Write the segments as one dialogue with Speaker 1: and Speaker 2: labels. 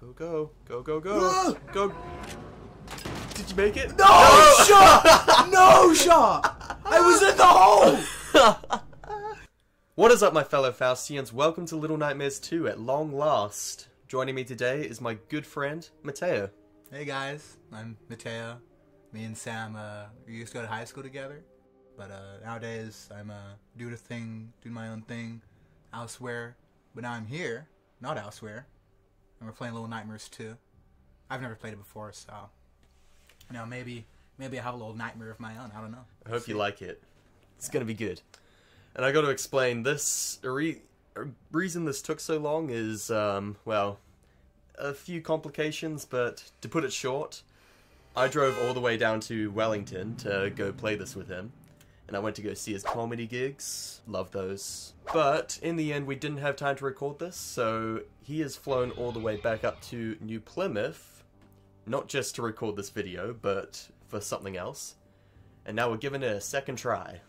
Speaker 1: go, go, go, go, go, go. Did you make it?
Speaker 2: No shot! No shot! I was in the hole!
Speaker 1: What is up, my fellow Faustians? Welcome to Little Nightmares 2 at long last. Joining me today is my good friend, Mateo.
Speaker 2: Hey guys, I'm Mateo. Me and Sam, uh, we used to go to high school together. But uh, nowadays, I'm uh, doing a thing, doing my own thing elsewhere. But now I'm here, not elsewhere. And we're playing Little Nightmares 2. I've never played it before, so. You know, maybe maybe I have a little nightmare of my own. I don't know.
Speaker 1: I hope you like it. It's gonna be good. And I got to explain this. Re- reason this took so long is, um, well, a few complications, but to put it short, I drove all the way down to Wellington to go play this with him. And I went to go see his comedy gigs. Love those. But in the end, we didn't have time to record this, so he has flown all the way back up to New Plymouth, not just to record this video, but for something else. And now we're giving it a second try.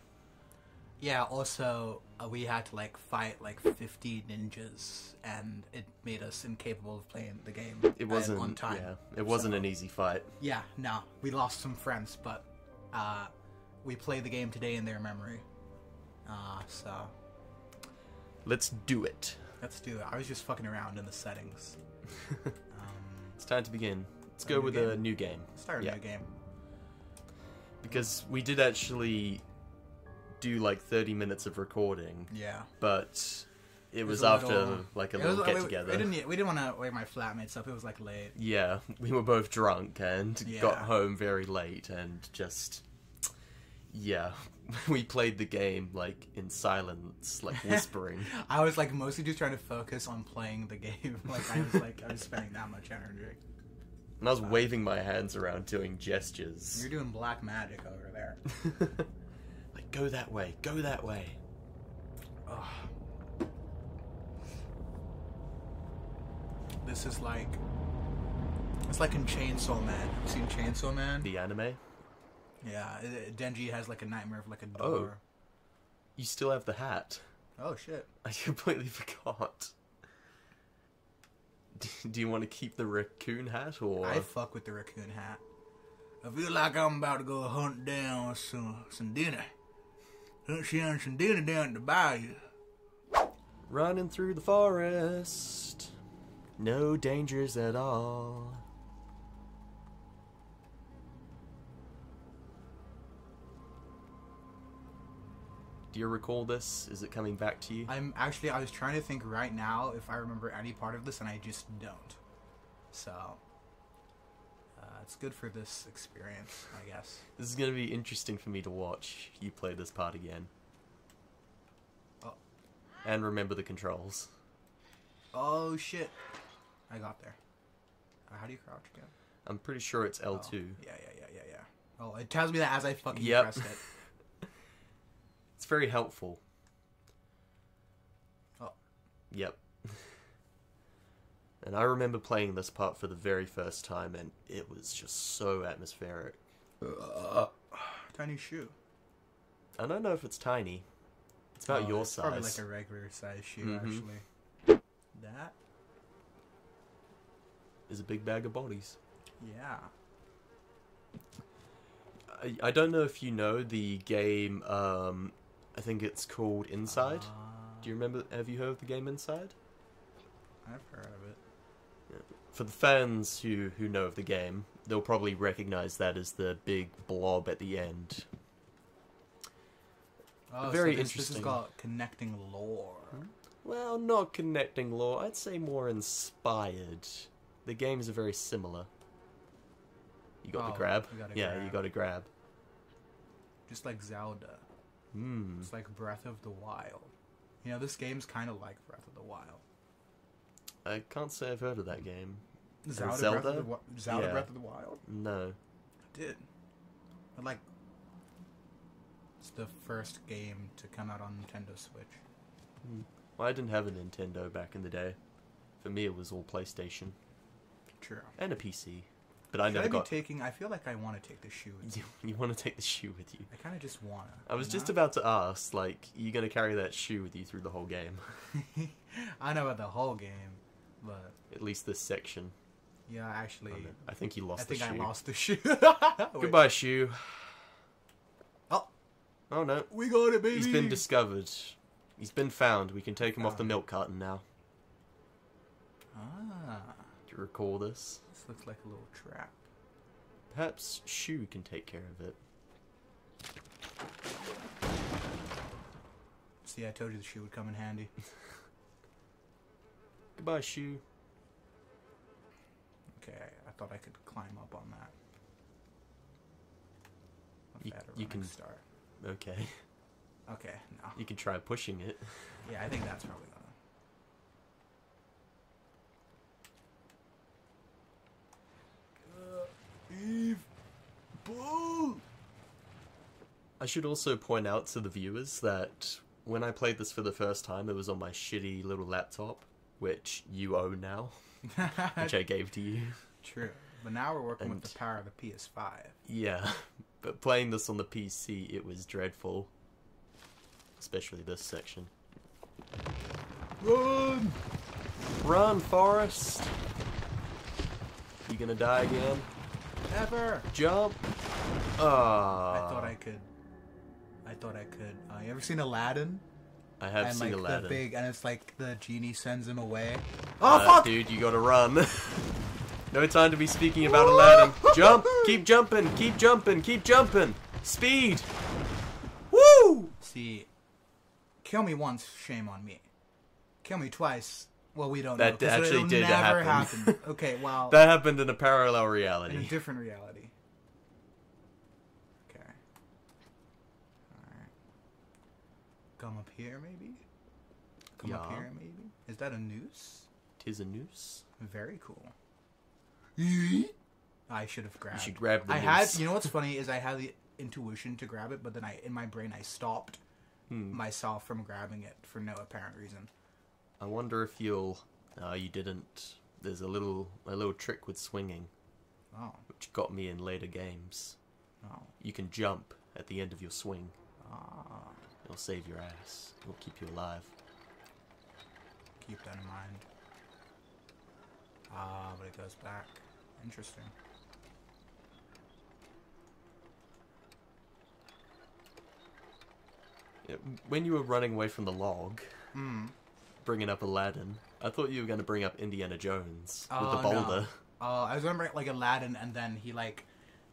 Speaker 2: Yeah, also, uh, we had to, like, fight, like, 50 ninjas, and it made us incapable of playing the game
Speaker 1: It
Speaker 2: uh,
Speaker 1: wasn't
Speaker 2: on time.
Speaker 1: Yeah, it wasn't
Speaker 2: So-
Speaker 1: an easy fight.
Speaker 2: Yeah, no, we lost some friends, but uh, we play the game today in their memory. Uh, so
Speaker 1: Let's do it.
Speaker 2: let's do it. I was just fucking around in the settings. Um,
Speaker 1: It's time to begin. Let's go with a
Speaker 2: game?
Speaker 1: new game
Speaker 2: start a
Speaker 1: Yeah.
Speaker 2: new game.
Speaker 1: because we did actually do like 30 minutes of recording,
Speaker 2: Yeah,
Speaker 1: but it was,
Speaker 2: was a
Speaker 1: after
Speaker 2: little-
Speaker 1: like a little
Speaker 2: was-
Speaker 1: get
Speaker 2: we-
Speaker 1: together.
Speaker 2: We didn't. We didn't want to wake my flatmates up. It was like late.
Speaker 1: Yeah, we were both drunk and got home very late and just yeah, we played the game like in silence, like whispering.
Speaker 2: I was like mostly just trying to focus on playing the game. Like I was like I was spending that much energy.
Speaker 1: and I was waving my hands around doing gestures.
Speaker 2: You're doing black magic over there.
Speaker 1: like go that way, go that way.
Speaker 2: Ugh. This is like it's like in Chainsaw Man. Have you seen Chainsaw Man?
Speaker 1: The anime.
Speaker 2: Yeah, Denji has like a nightmare of like a
Speaker 1: oh.
Speaker 2: door. Oh.
Speaker 1: You still have the hat.
Speaker 2: Oh, shit.
Speaker 1: I completely forgot. Do you want to keep the raccoon hat or?
Speaker 2: I fuck with the raccoon hat. I feel like I'm about to go hunt down some some dinner. Hunt down some dinner down at the bayou.
Speaker 1: Running through the forest. No dangers at all. Do you recall this? Is it coming back to you?
Speaker 2: I'm actually I was trying to think right now if I remember any part of this and I just don't. So uh, it's good for this experience, I guess.
Speaker 1: This is going to be interesting for me to watch you play this part again.
Speaker 2: Oh.
Speaker 1: And remember the controls.
Speaker 2: Oh shit! I got there. Uh, how do you crouch again?
Speaker 1: I'm pretty sure it's
Speaker 2: Oh,
Speaker 1: L2.
Speaker 2: yeah, yeah, yeah, yeah, yeah. Oh, it tells me that as I fucking
Speaker 1: Yep.
Speaker 2: pressed it.
Speaker 1: It's very helpful.
Speaker 2: Oh.
Speaker 1: Yep. and I remember playing this part for the very first time, and it was just so atmospheric.
Speaker 2: Tiny shoe.
Speaker 1: I don't know if it's tiny. It's about
Speaker 2: Oh,
Speaker 1: your
Speaker 2: it's Probably
Speaker 1: size.
Speaker 2: like a regular size shoe,
Speaker 1: Mhm.
Speaker 2: actually. That?
Speaker 1: Is a big bag of bodies.
Speaker 2: Yeah.
Speaker 1: I, I don't know if you know the game. Um, I think it's called Inside.
Speaker 2: Uh,
Speaker 1: Do you remember? Have you heard of the game Inside?
Speaker 2: I've heard of it.
Speaker 1: For the fans who who know of the game, they'll probably recognize that as the big blob at the end.
Speaker 2: Oh,
Speaker 1: Very
Speaker 2: so this, This
Speaker 1: interesting.
Speaker 2: is called connecting lore.
Speaker 1: Well, not connecting lore. I'd say more inspired. The games are very similar. You got
Speaker 2: Oh,
Speaker 1: the grab.
Speaker 2: you got
Speaker 1: yeah, you got a grab.
Speaker 2: Just like Zelda.
Speaker 1: Hmm.
Speaker 2: It's like Breath of the Wild. You know, this game's kind of like Breath of the Wild.
Speaker 1: I can't say I've heard of that game.
Speaker 2: Zelda, Breath
Speaker 1: Zelda?
Speaker 2: of the, Zelda
Speaker 1: Yeah.
Speaker 2: Breath of the Wild?
Speaker 1: No.
Speaker 2: I did. But like, it's the first game to come out on Nintendo Switch.
Speaker 1: Well, I didn't have a Nintendo back in the day. For me, it was all PlayStation
Speaker 2: True.
Speaker 1: and a PC. But I
Speaker 2: Should
Speaker 1: never
Speaker 2: I be
Speaker 1: got.
Speaker 2: taking? I feel like I want to take the shoe. With
Speaker 1: you, you want to take the shoe with you?
Speaker 2: I kind of just wanna.
Speaker 1: I was just
Speaker 2: know?
Speaker 1: about to ask, like, you gonna carry that shoe with you through the whole game?
Speaker 2: I know about the whole game, but
Speaker 1: At least this section.
Speaker 2: Yeah, actually,
Speaker 1: Oh, no. I think you lost
Speaker 2: I think
Speaker 1: the
Speaker 2: I
Speaker 1: shoe.
Speaker 2: lost the shoe.
Speaker 1: Goodbye, shoe.
Speaker 2: Oh.
Speaker 1: Oh no.
Speaker 2: We got it, baby.
Speaker 1: He's been discovered. He's been found. We can take him off the
Speaker 2: Found.
Speaker 1: milk carton now.
Speaker 2: ah,
Speaker 1: recall this?
Speaker 2: this looks like a little trap.
Speaker 1: Perhaps Shu can take care of it.
Speaker 2: See, I told you the shoe would come in handy.
Speaker 1: Goodbye, Shu.
Speaker 2: Okay, I thought I could climb up on that.
Speaker 1: You- you can-
Speaker 2: start.
Speaker 1: Okay.
Speaker 2: Okay, no.
Speaker 1: You can try pushing it.
Speaker 2: Yeah, I think that's probably gonna. Eve, bull.
Speaker 1: I should also point out to the viewers that when I played this for the first time, it was on my shitty little laptop, which you own now, which I gave to you.
Speaker 2: True, but now we're working with the power of the PS5.
Speaker 1: Yeah, but playing this on the PC, it was dreadful. Especially this section.
Speaker 2: Run!
Speaker 1: Run, Forrest! You gonna die again?
Speaker 2: Never.
Speaker 1: Jump! Ah.
Speaker 2: I thought I could. I thought I could. Uh, you ever seen Aladdin?
Speaker 1: I have
Speaker 2: and
Speaker 1: seen
Speaker 2: like
Speaker 1: Aladdin.
Speaker 2: the big, and it's like the genie sends him away. Oh
Speaker 1: Uh,
Speaker 2: fuck!
Speaker 1: Dude, you gotta run. no time to be speaking about Aladdin. Jump! Keep jumping! Keep jumping! Keep jumping! Speed! Woo!
Speaker 2: See, kill me once, shame on me. Kill me twice. Well, we don't know. That
Speaker 1: actually did
Speaker 2: never
Speaker 1: happen.
Speaker 2: Okay, well,
Speaker 1: That happened in a parallel reality.
Speaker 2: in a different reality. Okay. Alright. Come up here, maybe? Come up here, maybe? Is that a noose?
Speaker 1: Tis a noose.
Speaker 2: Very cool. I should have grabbed.
Speaker 1: You should grab the
Speaker 2: I
Speaker 1: noose.
Speaker 2: had. You know what's funny is I had the intuition to grab it, but then I, in my brain, I stopped
Speaker 1: Hmm.
Speaker 2: myself from grabbing it for no apparent reason.
Speaker 1: I wonder if you'll. Uh, you didn't. There's a little a little trick with swinging,
Speaker 2: Oh,
Speaker 1: which got me in later games.
Speaker 2: oh,
Speaker 1: You can jump at the end of your swing.
Speaker 2: ah.
Speaker 1: It'll save your ass. It'll keep you alive.
Speaker 2: Keep that in mind. Ah, but it goes back. Interesting.
Speaker 1: When you were running away from the log,
Speaker 2: Hmm.
Speaker 1: Bringing up Aladdin, I thought you were going to bring up Indiana Jones with
Speaker 2: Oh,
Speaker 1: the
Speaker 2: no.
Speaker 1: boulder.
Speaker 2: Oh, I was going to remembering like Aladdin, and then he like,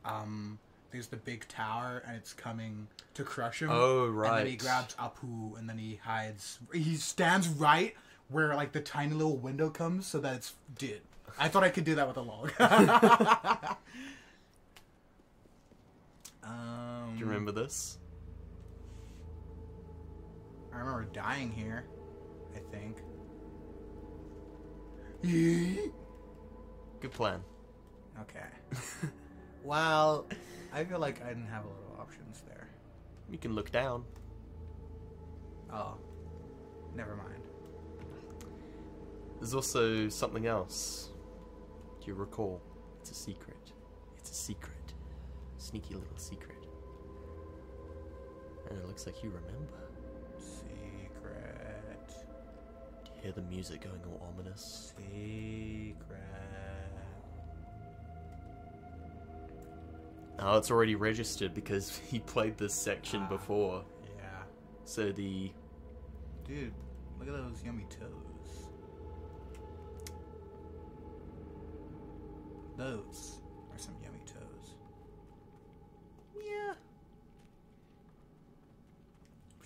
Speaker 2: um, there's the big tower, and it's coming to crush him.
Speaker 1: Oh, right.
Speaker 2: And then he grabs Abu, and then he hides. He stands right where like the tiny little window comes, so that it's dude. I thought I could do that with a log. um,
Speaker 1: Do you remember this?
Speaker 2: I remember dying here. I think.
Speaker 1: Good plan.
Speaker 2: Okay. well, I feel like I didn't have a lot of options there.
Speaker 1: You can look down.
Speaker 2: Oh, never mind.
Speaker 1: There's also something else. Do you recall? It's a secret. It's a secret. Sneaky little secret. And it looks like you remember. Hear the music going all ominous?
Speaker 2: Secret.
Speaker 1: Oh, it's already registered because he played this section
Speaker 2: Ah.
Speaker 1: before.
Speaker 2: Yeah.
Speaker 1: So the
Speaker 2: Dude, look at those yummy toes. Those are some yummy toes.
Speaker 1: yeah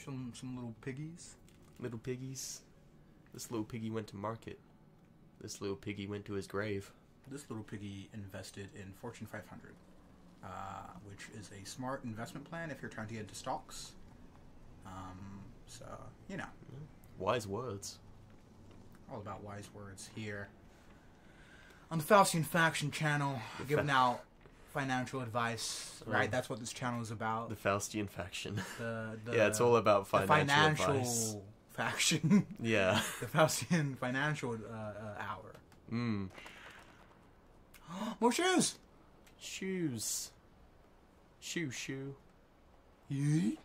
Speaker 2: Some some little piggies.
Speaker 1: little piggies. This little piggy went to market. This little piggy went to his grave.
Speaker 2: This little piggy invested in Fortune 500, uh, which is a smart investment plan if you're trying to get into stocks. Um, so you know,
Speaker 1: Wise words.
Speaker 2: all about wise words here on the Falstein Faction channel,
Speaker 1: The
Speaker 2: giving
Speaker 1: fa-
Speaker 2: out financial advice. Right, that's what this channel is about.
Speaker 1: The Falstein faction.
Speaker 2: The, the
Speaker 1: yeah, it's all about financial,
Speaker 2: financial
Speaker 1: advice.
Speaker 2: Faction,
Speaker 1: Yeah.
Speaker 2: the Faustian financial uh, uh, hour.
Speaker 1: Mm.
Speaker 2: More shoes.
Speaker 1: Shoes. Shoe, shoe.
Speaker 2: Yeet.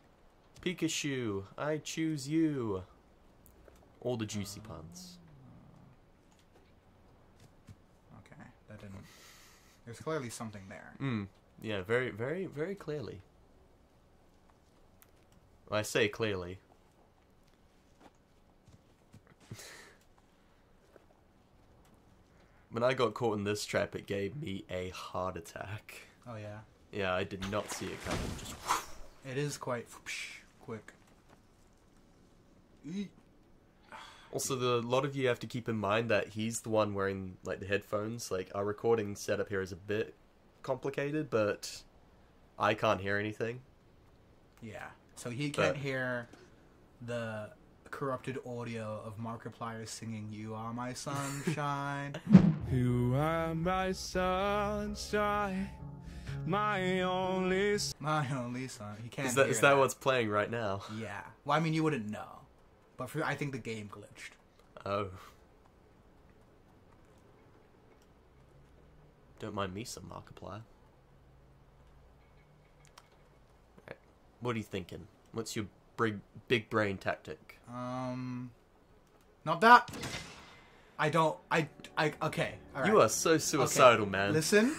Speaker 1: Pikachu, I choose you. All the juicy puns.
Speaker 2: Okay, that didn't There's clearly something there.
Speaker 1: Mm. Yeah, very, very, very clearly. I say clearly. When I got caught in this trap, it gave me a heart attack.
Speaker 2: Oh yeah,
Speaker 1: Yeah, I did not see it coming. Just
Speaker 2: it is quite quick.
Speaker 1: Also, the, a lot of you have to keep in mind that he's the one wearing like the headphones. Like our recording setup here is a bit complicated, but I can't hear anything.
Speaker 2: Yeah. So he can't
Speaker 1: But-
Speaker 2: hear the corrupted audio of Markiplier singing "You Are My Sunshine."
Speaker 3: You are my sunshine, my only s-
Speaker 2: my only son. He can't.
Speaker 1: Is that
Speaker 2: hear
Speaker 1: is that what's playing right now?
Speaker 2: Yeah. Well, I mean, you wouldn't know, but for, I think the game glitched.
Speaker 1: Oh. Don't mind me some Markiplier. Right. What are you thinking? What's your big big brain tactic?
Speaker 2: Um, not that. I don't. I. I. Okay. All right.
Speaker 1: You are so
Speaker 2: Okay,
Speaker 1: suicidal, man.
Speaker 2: Listen,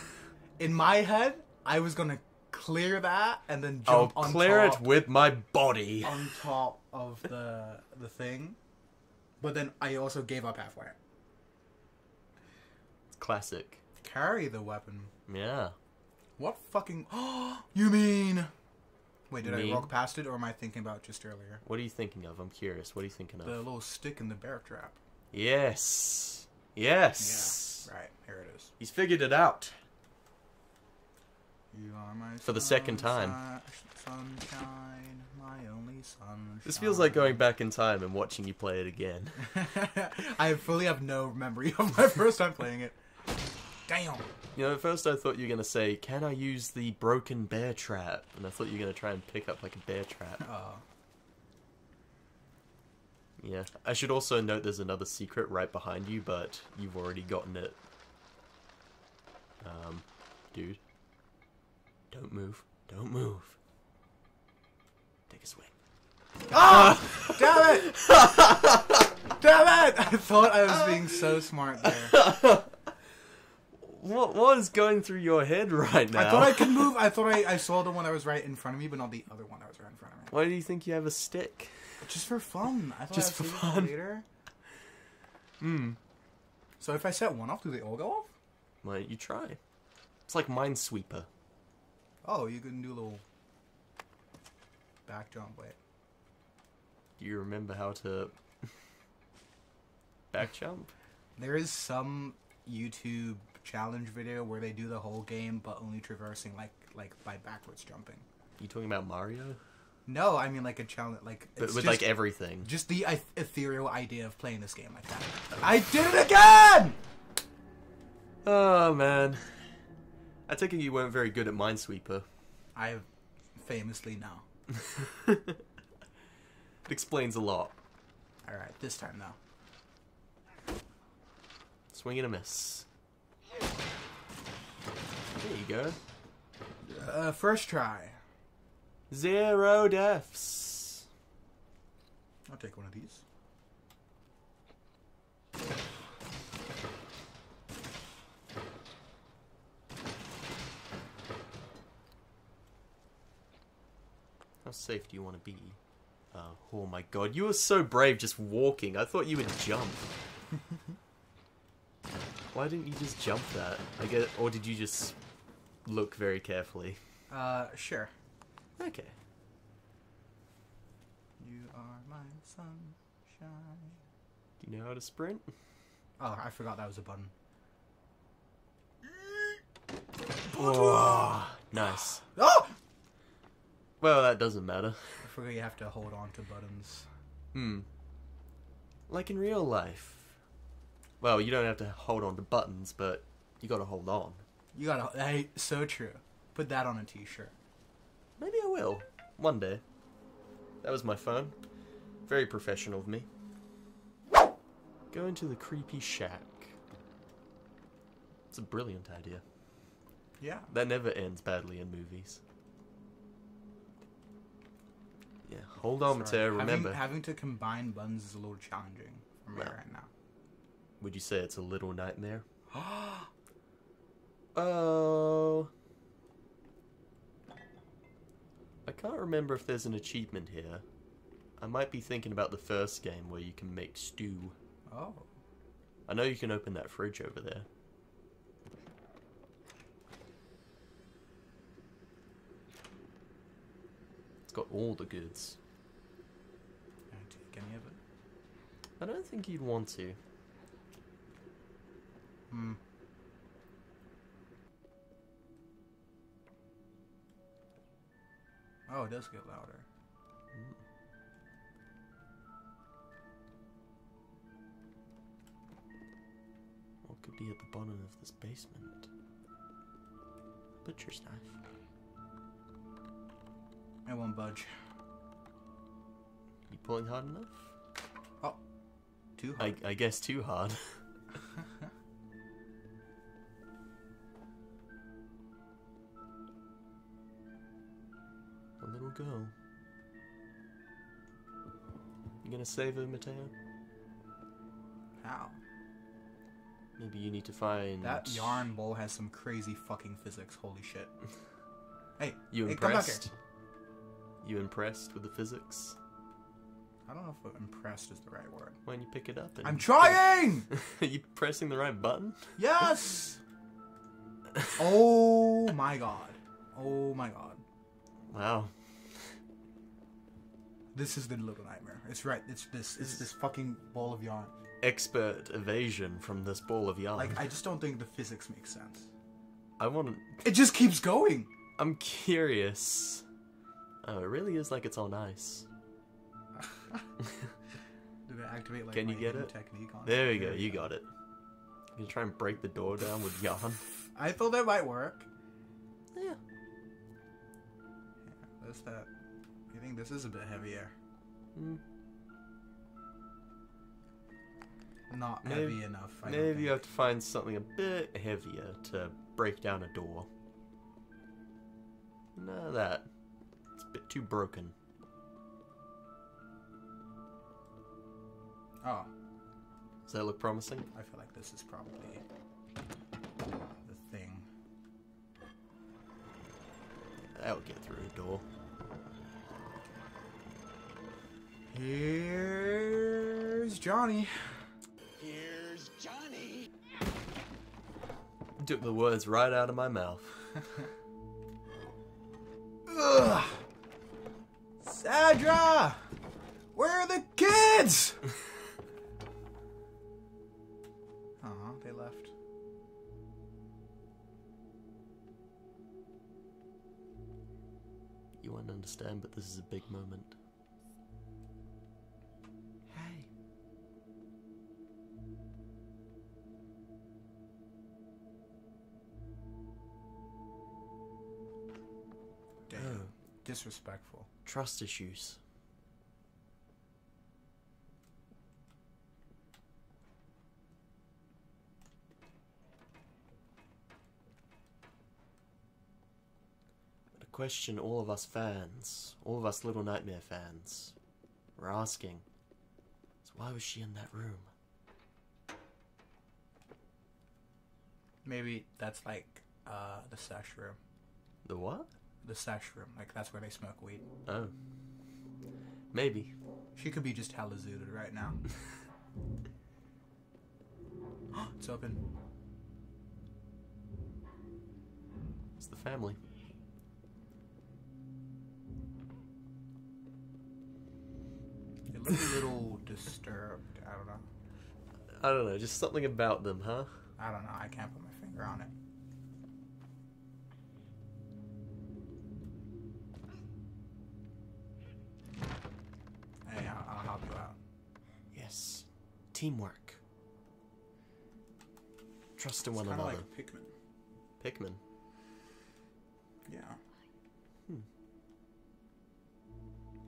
Speaker 2: in my head, I was gonna clear that and then jump I'll on
Speaker 1: clear
Speaker 2: top,
Speaker 1: it with my body.
Speaker 2: on top of the the thing, but then I also gave up halfway.
Speaker 1: Classic.
Speaker 2: Carry the weapon.
Speaker 1: Yeah.
Speaker 2: What fucking? Oh you mean? Wait, did? I walk past it, or am I thinking about just earlier?
Speaker 1: What are you thinking of? I'm curious. What are you thinking of?
Speaker 2: The little stick in the bear trap.
Speaker 1: Yes. Yes.
Speaker 2: Yeah. Right. Here it is.
Speaker 1: He's figured it out.
Speaker 2: You are my
Speaker 1: For the second time.
Speaker 2: sunshine, Sunshine, my only sunshine.
Speaker 1: This feels like going back in time and watching you play it again.
Speaker 2: I fully have no memory of my first time playing it. Damn.
Speaker 1: You know, at first I thought you were going to say, Can I use the broken bear trap? And I thought you were going to try and pick up like a bear trap.
Speaker 2: Uh,
Speaker 1: Yeah. I should also note there's another secret right behind you, but you've already gotten it. Um, dude. Don't move. Don't move. Take a swing.
Speaker 2: Ah! Damn it! Damn it! I thought I was being so smart there.
Speaker 1: What what is going through your head right now?
Speaker 2: I thought I could move. I thought I, I saw the one that was right in front of me, but not the other one that was right in front of me.
Speaker 1: Why do you think you have a stick?
Speaker 2: Just for fun. I thought
Speaker 1: Just
Speaker 2: I'd
Speaker 1: for fun.
Speaker 2: Later.
Speaker 1: Hmm.
Speaker 2: So if I set one off, do they all go off?
Speaker 1: Don't you try? It's like Minesweeper.
Speaker 2: Oh, you can do a little back jump. Wait.
Speaker 1: Do you remember how to back jump?
Speaker 2: There is some YouTube challenge video where they do the whole game, but only traversing like like by backwards jumping.
Speaker 1: You talking about Mario?
Speaker 2: No, I mean like a challenge, like
Speaker 1: But with
Speaker 2: just,
Speaker 1: like everything.
Speaker 2: just the eth- ethereal idea of playing this game like that. I did it again.
Speaker 1: Oh man. I take it you weren't very good at Minesweeper.
Speaker 2: I famously know.
Speaker 1: It explains a lot.
Speaker 2: All right, this time though.
Speaker 1: Swing and a miss. There you go.
Speaker 2: Uh, first try.
Speaker 1: Zero deaths.
Speaker 2: I'll take one of these.
Speaker 1: How safe do you want to be? Uh, oh my god, you were so brave just walking. I thought you would jump. Why didn't you just jump that? I get, or did you just look very carefully?
Speaker 2: Uh, sure.
Speaker 1: Okay.
Speaker 2: You are my sunshine.
Speaker 1: Do you know how to sprint?
Speaker 2: Oh, I forgot that was a button.
Speaker 1: Oh, nice.
Speaker 2: Oh!
Speaker 1: Well, that doesn't matter.
Speaker 2: I forgot you have to hold on to buttons.
Speaker 1: Hmm. Like in real life. Well, you don't have to hold on to buttons, but you gotta hold on.
Speaker 2: You gotta. Hey, so true. Put that on a T-shirt.
Speaker 1: Maybe I will. One day. That was my phone. Very professional of me. Go into the creepy shack. It's a brilliant idea.
Speaker 2: Yeah.
Speaker 1: That never ends badly in movies. Yeah, hold on, Mateo.
Speaker 2: Having-
Speaker 1: Remember,
Speaker 2: having, to combine buns is a little challenging for me right now.
Speaker 1: would you say it's a little nightmare? Oh. I can't remember if there's an achievement here. I might be thinking about the first game where you can make stew.
Speaker 2: Oh.
Speaker 1: I know you can open that fridge over there. It's got all the goods.
Speaker 2: I take any of it?
Speaker 1: I don't think you'd want to.
Speaker 2: Hmm. Oh, it does get louder.
Speaker 1: What could be at the bottom of this basement? Butcher's knife.
Speaker 2: I won't budge.
Speaker 1: You pulling hard enough?
Speaker 2: Oh, too
Speaker 1: I. I guess too hard. Girl. You gonna save her, Mateo?
Speaker 2: How?
Speaker 1: Maybe you need to find
Speaker 2: That yarn bowl has some crazy fucking physics. Holy shit. Hey,
Speaker 1: You
Speaker 2: hey, come back here.
Speaker 1: impressed? You impressed with the physics?
Speaker 2: I don't know if impressed is the right word.
Speaker 1: When you pick it up and
Speaker 2: I'm trying!
Speaker 1: Are you pressing the right button?
Speaker 2: yes! Oh my god. Oh my god.
Speaker 1: Wow.
Speaker 2: This is the little nightmare. It's right. It's this. It's this fucking ball of yarn.
Speaker 1: Expert evasion from this ball of yarn.
Speaker 2: Like I just don't think the physics makes sense.
Speaker 1: I want to.
Speaker 2: It just keeps going.
Speaker 1: I'm curious. Oh, it really is like it's on ice.
Speaker 2: Did I activate like
Speaker 1: Can you get it?
Speaker 2: technique on
Speaker 1: There we go. You got it. You try and break the door down with yarn?
Speaker 2: I thought that might work.
Speaker 1: Yeah.
Speaker 2: That's that. I think this is a bit heavier.
Speaker 1: Mm,
Speaker 2: Not
Speaker 1: Maybe-
Speaker 2: heavy enough. I
Speaker 1: maybe you have to find something a bit heavier to break down a door. No, that. It's a bit too broken.
Speaker 2: Oh,
Speaker 1: Does that look promising?
Speaker 2: I feel like this is probably the thing.
Speaker 1: That'll get through a door.
Speaker 2: Here's Johnny.
Speaker 4: Here's Johnny.
Speaker 1: Took the words right out of my mouth.
Speaker 2: Ugh. Sadra! Where are the kids? Aw, uh-huh, they left.
Speaker 1: You won't understand, but this is a big moment.
Speaker 2: Disrespectful.
Speaker 1: Trust issues. But a question all of us fans, all of us Little Nightmare fans, were asking is why was she in that room?
Speaker 2: Maybe that's like uh, the sesh room.
Speaker 1: The what?
Speaker 2: The sesh room. Like that's where they smoke weed.
Speaker 1: Oh. Maybe.
Speaker 2: She could be just hella zooted right now. it's open.
Speaker 1: It's the family.
Speaker 2: They look a little disturbed. I don't know.
Speaker 1: I don't know, just something about them, huh?
Speaker 2: I don't know. I can't put my finger on it.
Speaker 1: Teamwork. Trust in
Speaker 2: It's
Speaker 1: one another.
Speaker 2: like Pikmin.
Speaker 1: Pikmin.
Speaker 2: Yeah.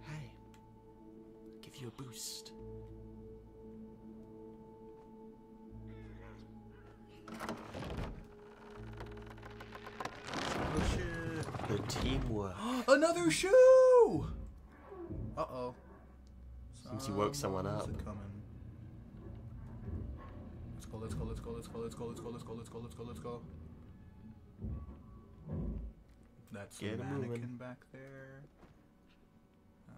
Speaker 1: Hey. Give you a boost. The teamwork.
Speaker 2: Another shoe! Uh oh.
Speaker 1: Since you woke someone up.
Speaker 2: Let's go, let's go, let's go, let's go, let's go, let's go, let's go, let's go, let's go. That's a
Speaker 1: Get moving.
Speaker 2: mannequin back there. Um,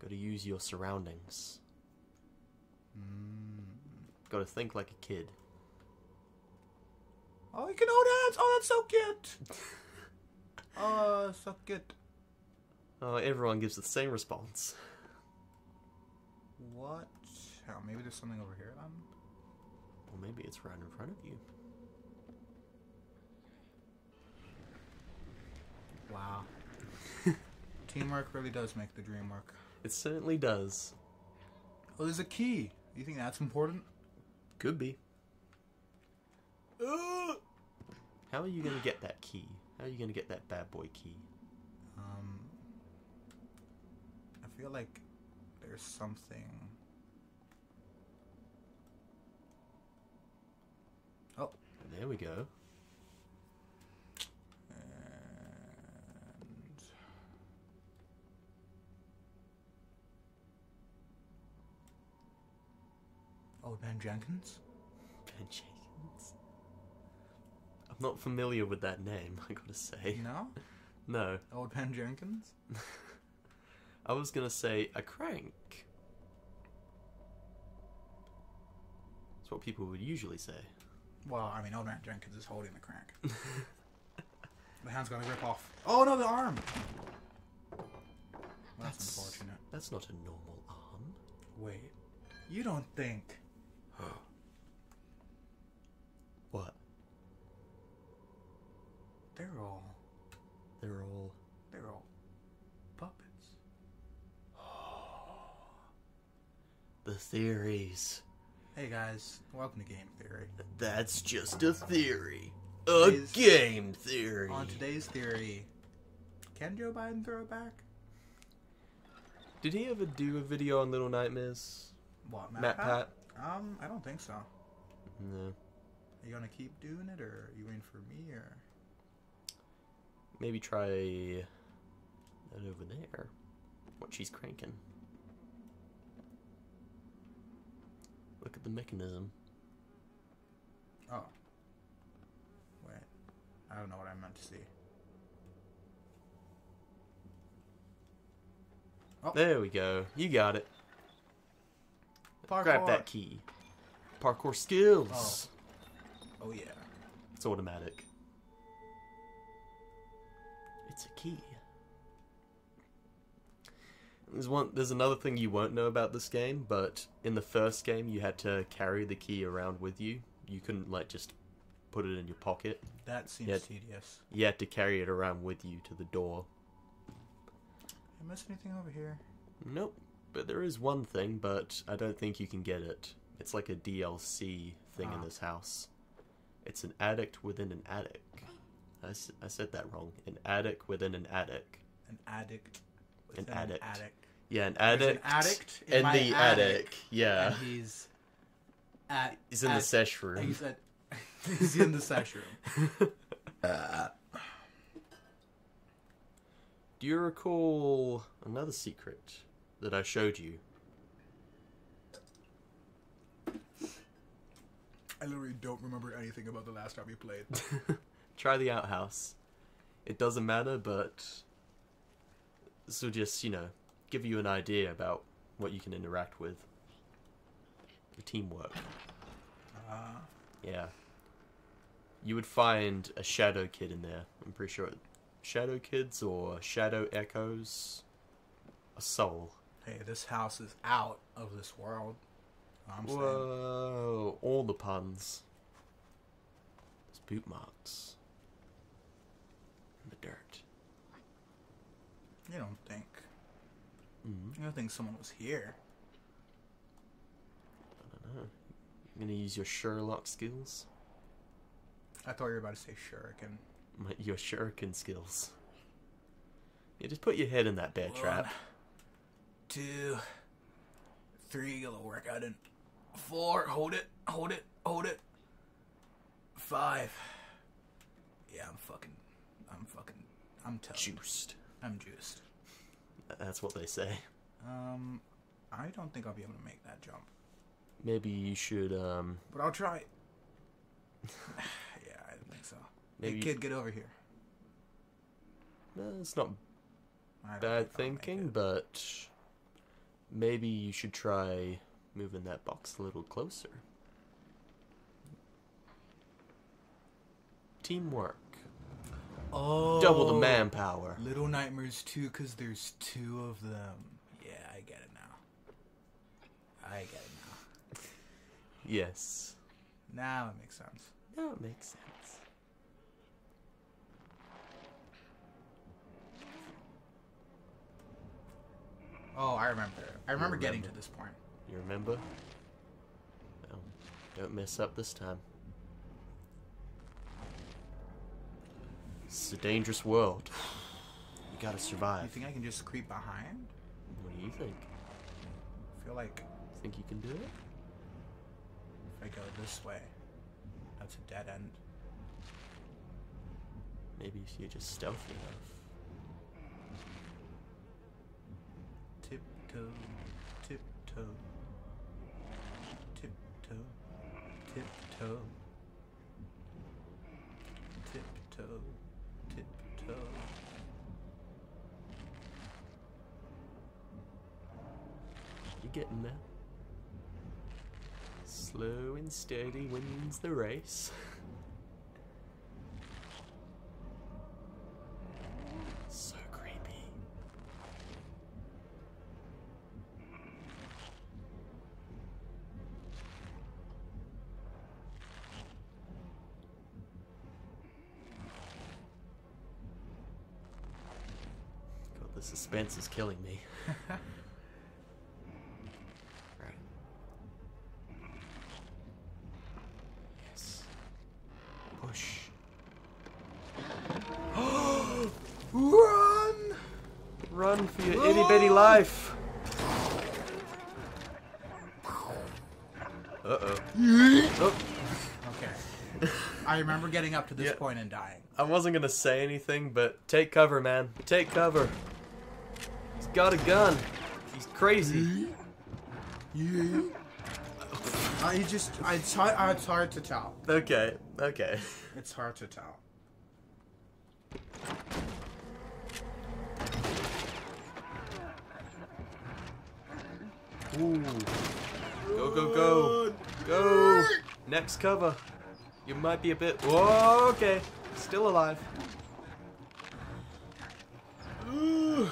Speaker 1: Got to use your surroundings.
Speaker 2: mm.
Speaker 1: Got to think like a kid.
Speaker 2: Oh, you can hold hands. Oh, that's so cute. oh, so cute.
Speaker 1: Oh, everyone gives the same response.
Speaker 2: What? Maybe there's something over here then.
Speaker 1: Or maybe it's right in front of you.
Speaker 2: Wow. Teamwork really does make the dream work.
Speaker 1: It certainly does.
Speaker 2: Oh, there's a key. You think that's important?
Speaker 1: Could be.
Speaker 2: Uh,
Speaker 1: How are you gonna get that key? How are you gonna get that bad boy key?
Speaker 2: Um, I feel like there's something. Oh,
Speaker 1: There we go.
Speaker 2: and Old Man Jenkins.
Speaker 1: Ben Jenkins. I'm not familiar with that name, I gotta say.
Speaker 2: No,
Speaker 1: No.
Speaker 2: Old Man Jenkins.
Speaker 1: I was gonna say a crank. That's what people would usually say.
Speaker 2: Well, I mean, Old Man Jenkins is holding the crank. the hand's gonna rip off. Oh no, the arm. That's, unfortunate.
Speaker 1: That's not a normal arm.
Speaker 2: Wait, you don't think
Speaker 1: What?
Speaker 2: they're all
Speaker 1: They're all.
Speaker 2: they're all puppets?
Speaker 1: The theories.
Speaker 2: Hey guys, welcome to Game Theory.
Speaker 1: That's just a theory. A
Speaker 2: Today's-
Speaker 1: game theory.
Speaker 2: On today's theory, can Joe Biden throw it back?
Speaker 1: Did he ever do a video on Little Nightmares?
Speaker 2: What,
Speaker 1: MatPat?
Speaker 2: Um, I don't think so. No. Are
Speaker 1: No.
Speaker 2: you gonna keep doing it, or are you waiting for me, or?
Speaker 1: Maybe try that over there. What she's cranking. Look at the mechanism.
Speaker 2: Oh. Wait. I don't know what I meant to see. Oh.
Speaker 1: There we go. You got it. Grab that key. Parkour skills.
Speaker 2: Oh. oh yeah.
Speaker 1: It's automatic. It's a key. There's one. There's another thing you won't know about this game, but in the first game, you had to carry the key around with you. You couldn't like just put it in your pocket.
Speaker 2: That seems
Speaker 1: Yeah.
Speaker 2: tedious.
Speaker 1: You had to carry it around with you to the door.
Speaker 2: I miss anything over here?
Speaker 1: Nope. But there is one thing, but I don't think you can get it. It's like a DLC thing in
Speaker 2: Ah.
Speaker 1: this house. It's an addict within an attic. I, s- I said that wrong. An attic within an attic.
Speaker 2: An addict.
Speaker 1: An
Speaker 2: within
Speaker 1: addict.
Speaker 2: addict.
Speaker 1: Yeah, an
Speaker 2: There's
Speaker 1: addict.
Speaker 2: an addict in
Speaker 1: in
Speaker 2: my
Speaker 1: the
Speaker 2: attic,
Speaker 1: attic. Yeah.
Speaker 2: And he's at.
Speaker 1: He's in
Speaker 2: at,
Speaker 1: the sesh room.
Speaker 2: He's at. he's in the sesh room.
Speaker 1: Uh, do you recall another secret that I showed you?
Speaker 2: I literally don't remember anything about the last time we played.
Speaker 1: Try the outhouse. It doesn't matter, but this will just, you know, give you an idea about what you can interact with. The teamwork.
Speaker 2: Uh,
Speaker 1: Yeah. You would find a Shadow Kid in there. I'm pretty sure. Shadow Kids or Shadow Echoes. A soul.
Speaker 2: hey, this house is out of this world. I'm saying.
Speaker 1: Whoa. All the puns. There's boot marks. In the dirt.
Speaker 2: You don't think?
Speaker 1: Mm,
Speaker 2: You don't think someone was here?
Speaker 1: I don't know. You gonna use your Sherlock skills?
Speaker 2: I thought you were about to say shuriken.
Speaker 1: My, your shuriken skills. Yeah, just put your head in that bear trap.
Speaker 2: One, two, three. It'll work out in four. Hold it. Hold it. Hold it. Five. Yeah, I'm fucking. I'm fucking. I'm tough.
Speaker 1: Juiced.
Speaker 2: I'm juiced.
Speaker 1: That's what they say.
Speaker 2: Um, I don't think I'll be able to make that jump,
Speaker 1: Maybe you should, um,
Speaker 2: but I'll try. yeah, I don't think so.
Speaker 1: Maybe
Speaker 2: Hey, kid, get over here.
Speaker 1: No, it's not bad
Speaker 2: think
Speaker 1: thinking, but maybe you should try moving that box a little closer. Teamwork.
Speaker 2: Oh,
Speaker 1: Double the oh, manpower.
Speaker 2: Little Nightmares 2, because there's two of them. Yeah, I get it now. I get it now.
Speaker 1: Yes.
Speaker 2: Now it makes sense.
Speaker 1: Now it makes sense.
Speaker 2: Oh, I remember. I remember getting to this point.
Speaker 1: You remember? Well, don't mess up this time. It's a dangerous world. You gotta survive.
Speaker 2: You think I can just creep behind?
Speaker 1: What do you think?
Speaker 2: I feel like
Speaker 1: Think you can do it?
Speaker 2: if I go this way, that's a dead end.
Speaker 1: Maybe if you're just stealthy enough.
Speaker 2: Tiptoe, tiptoe, tiptoe, tiptoe, tiptoe, tiptoe.
Speaker 1: You're getting there. Slow and steady wins the race. so creepy. God, the suspense is killing me.
Speaker 2: remember getting up to this
Speaker 1: Yeah.
Speaker 2: point and dying.
Speaker 1: I wasn't gonna say anything, but take cover, man. Take cover. He's got a gun. He's crazy.
Speaker 2: Yeah. I just, it's hard, it's hard to tell.
Speaker 1: Okay, okay.
Speaker 2: It's hard to tell.
Speaker 1: Ooh. Go, go, go. Go. Next cover. You might be a bit. Whoa, okay. Still alive.
Speaker 2: Run,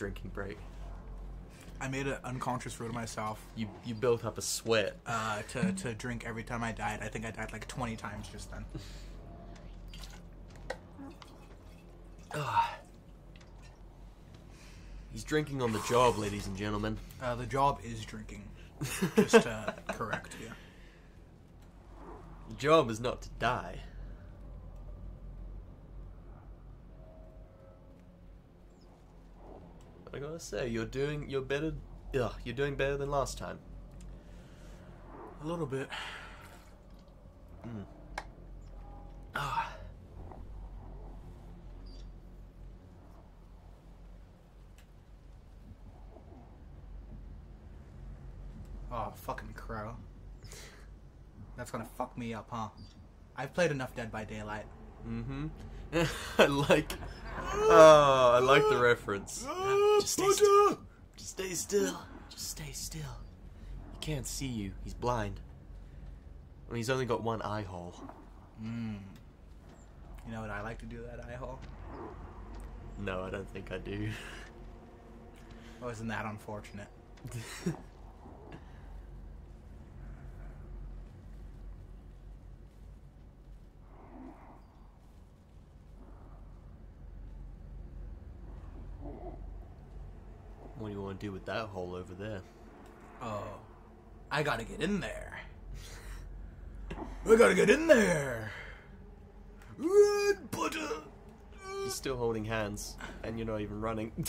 Speaker 1: drinking break.
Speaker 2: I made an unconscious rule to myself
Speaker 1: You you built up a sweat.
Speaker 2: uh, to, to drink every time I died. I think I died like 20 times just then.
Speaker 1: He's drinking on the job, ladies and gentlemen.
Speaker 2: Uh, the job is drinking. Just to correct you.
Speaker 1: The job is not to die. I gotta say, you're doing you're better. Ugh, you're doing better than last time.
Speaker 2: A little bit.
Speaker 1: Ah,
Speaker 2: Oh, fucking crow. That's gonna fuck me up, huh? I've played enough Dead by Daylight.
Speaker 1: mm-hmm. I like. Oh, I like the reference. Just stay still. Just stay still. Just stay still. He can't see you. He's blind. Well, he's only got one eye hole.
Speaker 2: Mm. You know what I like to do that eye hole?
Speaker 1: No, I don't think I do.
Speaker 2: Isn't that unfortunate?
Speaker 1: What do you want to do with that hole over there?
Speaker 2: Oh, I gotta get in there. I gotta get in there. Run, butter.
Speaker 1: You're still holding hands, and you're not even running.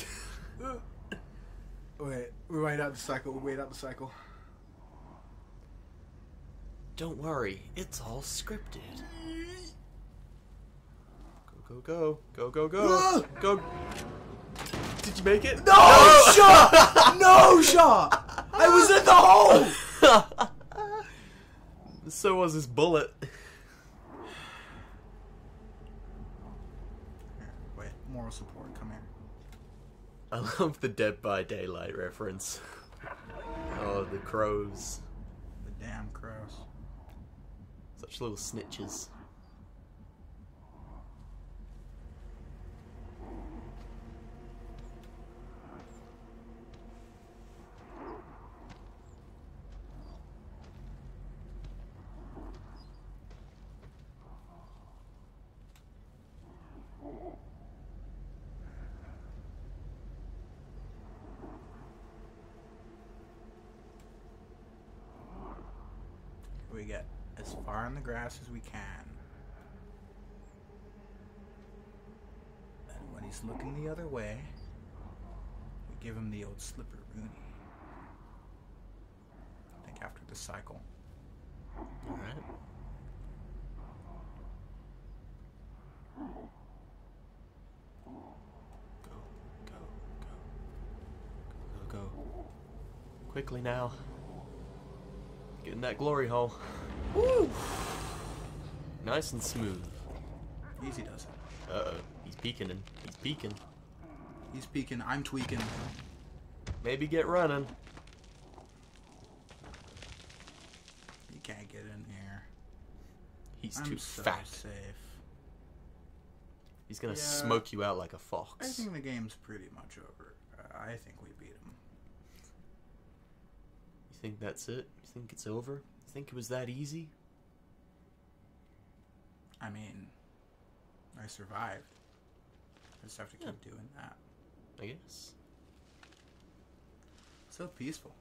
Speaker 2: Wait, we wait out the cycle. We wait out the cycle.
Speaker 1: Don't worry, it's all scripted. Go, go, go, go, go, go, ah! go. Did you make it?
Speaker 2: No shot! No shot! I was in the hole.
Speaker 1: So was his bullet.
Speaker 2: Wait, moral support. Come here.
Speaker 1: I love the Dead by Daylight reference. Oh, the crows.
Speaker 2: The damn crows.
Speaker 1: Such little snitches.
Speaker 2: We get as far in the grass as we can. And when he's looking the other way, we give him the old slipper Rooney. I think after the cycle.
Speaker 1: Alright. Go, go, go. Go, go, go. Quickly now. Get in that glory hole.
Speaker 2: Woo!
Speaker 1: Nice and smooth.
Speaker 2: Easy does it.
Speaker 1: Uh oh. He's peeking and he's peeking.
Speaker 2: He's peeking, I'm tweaking.
Speaker 1: Maybe get running.
Speaker 2: He can't get in here.
Speaker 1: He's
Speaker 2: I'm
Speaker 1: too
Speaker 2: so
Speaker 1: fat.
Speaker 2: safe.
Speaker 1: He's gonna
Speaker 2: Yeah.
Speaker 1: smoke you out like a fox.
Speaker 2: I think the game's pretty much over. Uh, I think we beat him.
Speaker 1: You think that's it? You think it's over? You think it was that easy?
Speaker 2: I mean, I survived. I just have to keep
Speaker 1: Yeah.
Speaker 2: doing that.
Speaker 1: I guess.
Speaker 2: So peaceful.